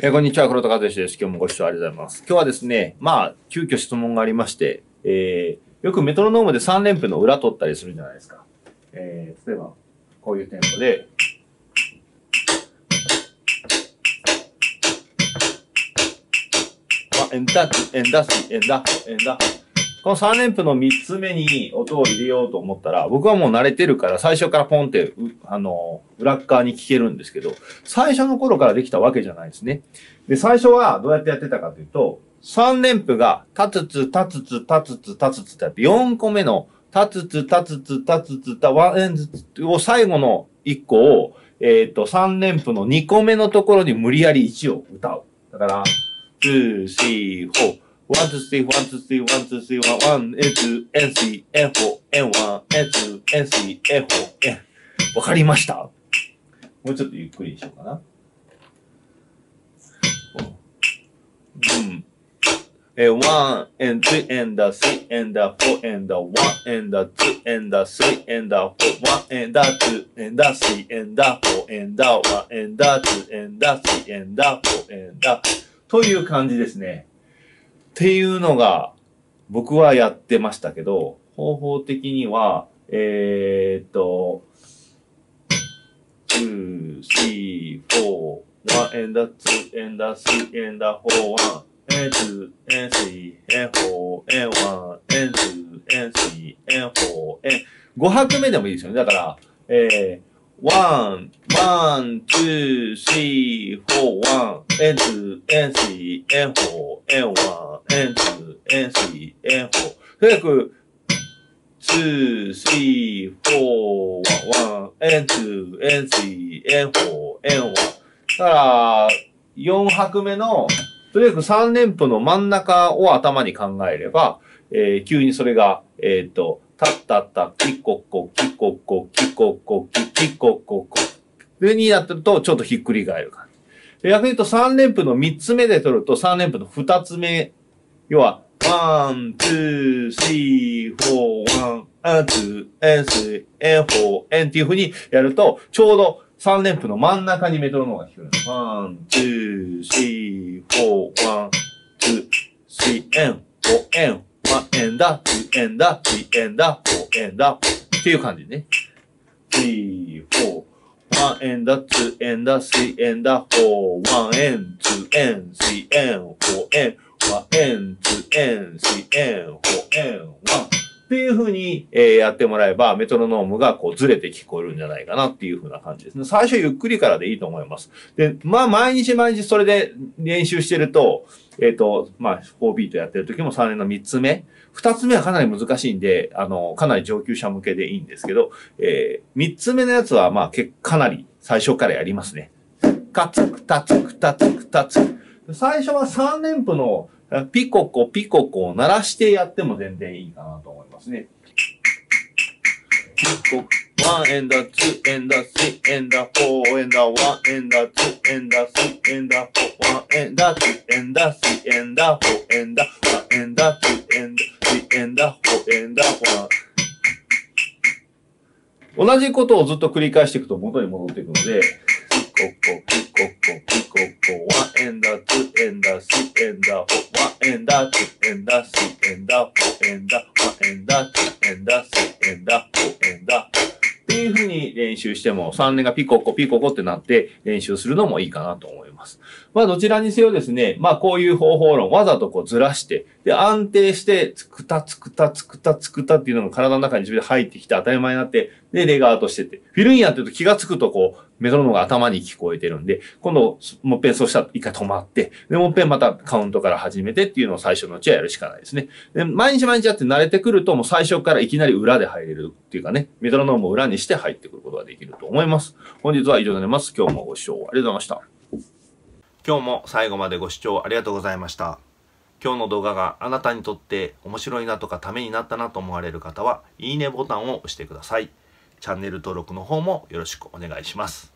えーこんにちは、黒田和之です。今日もご視聴ありがとうございます。今日はですね、まあ、急遽質問がありまして、えー、よくメトロノームで3連符の裏取ったりするじゃないですか。えー、例えば、こういうテンポで、あ、エンダ、エンダス、エンダ、エンダ。この3連符の3つ目に音を入れようと思ったら、僕はもう慣れてるから最初からポンって、あの、裏側に聞けるんですけど、最初の頃からできたわけじゃないですね。で、最初はどうやってやってたかというと、3連符が、タツツ、タツツ、タツツ、タツツってやって、4個目の、タツツ、タツツ、タツツ、タワンエンズを最後の1個を、えっ、と、3連符の2個目のところに無理やり1を歌う。だから、2、3、4、one, two, three, one, two, three, one, two, three, one, one, and two, and three, and four, and one, and two, and three, and four, and わかりましたもうちょっとゆっくりにしようかな。うん。え、one, and two, and the three, and the four, and the one, and the two, and the three, and the four, one, and the two, and the three, and the four, and the one, and the two, and the three, and the four, and the という感じですね。っていうのが、僕はやってましたけど、方法的には、え、っと、2、4、1、2、4、1、2、3、4、1、2、3、4、1、2、3、4、1、2、3、4、1、2、3、4、1、2、い、4、1、2、3、4、1、2、3、4、one, one, two, three, four, one, and two, and three, and four, and one, and two, and three, and four. とにかく、two, three, four, one, and two, and three, and four, and one. だから、4拍目の、とにかく3連符の真ん中を頭に考えれば、えー急にそれが、えっ、と、たったた、きここ、きここ、きここ、きここ、で、2なってると、ちょっとひっくり返る感じ。逆に言うと、3連符の3つ目で取ると、3連符の2つ目、要は、ワン、ツー、スリー、フォー、ワン、アツ、エンス、エン、フォー、エンっていう風にやると、ちょうど3連符の真ん中にメトロノームが弾く。ワン、ツー、スリー、フォー、ワン、ツー、スリー、エン、フォー、エン、ま、エンダー、エンダー、エンダー、エンダ。っていう感じね。3、4。ワン、エンダー、ツー、エンダー、スリー、エンダー、フォー。ワン、エン、ツー、エン、スリー、エン、フォー、エン。ワン、エン、ツー、エン、スリー、エン、フォー、エン。ワン。っていう風に、えやってもらえば、メトロノームがこうずれて聞こえるんじゃないかなっていう風な感じですね。最初ゆっくりからでいいと思います。で、まあ毎日毎日それで練習してると、えっ、と、まあ4ビートやってる時も3年の3つ目。2つ目はかなり難しいんで、あの、かなり上級者向けでいいんですけど、えー、3つ目のやつはまあけかなり最初からやりますね。かつくたつくたつくたつく。最初は3連符のピココピココを鳴らしてやっても全然いいかなと思いますワンエンダー、ツーエンダー、スーエンダー、フォーエンダー、ワンエンダー、ツーエンダー、スーエンダー、フォー、ワンエンダー、ツーエンダー、スーエンダー、フォーエンダー、ワンエンダー、ツーエンダー、スーエンダー、フォーエンダー、ワン。同じことをずっと繰り返していくと元に戻っていくので、っていう風に練習しても、3年がピココピココってなって練習するのもいいかなと思います。まあどちらにせよですね、まあこういう方法論、わざとこうずらして、で安定して、つくたつくたつくたつくたっていうのが体の中に自分で入ってきて当たり前になって、で、レガートしてて。フィルインやってると気がつくとこう、メトロノームが頭に聞こえてるんで、今度、もっぺんそうしたら一回止まって、で、もっぺんまたカウントから始めてっていうのを最初のうちはやるしかないですね。で、毎日毎日やって慣れてくると、もう最初からいきなり裏で入れるっていうかね、メトロノームを裏にして入ってくることができると思います。本日は以上になります。今日もご視聴ありがとうございました。今日も最後までご視聴ありがとうございました。今日の動画があなたにとって面白いなとかためになったなと思われる方は、いいねボタンを押してください。チャンネル登録の方もよろしくお願いします。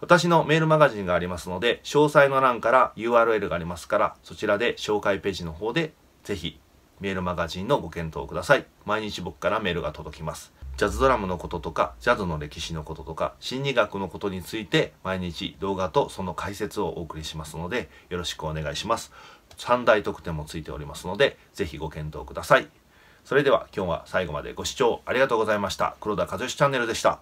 私のメールマガジンがありますので、詳細の欄から URL がありますから、そちらで紹介ページの方でぜひメールマガジンのご検討ください。毎日僕からメールが届きます。ジャズドラムのこととかジャズの歴史のこととか心理学のことについて毎日動画とその解説をお送りしますのでよろしくお願いします3大特典もついておりますのでぜひご検討くださいそれでは今日は最後までご視聴ありがとうございました黒田和義チャンネルでした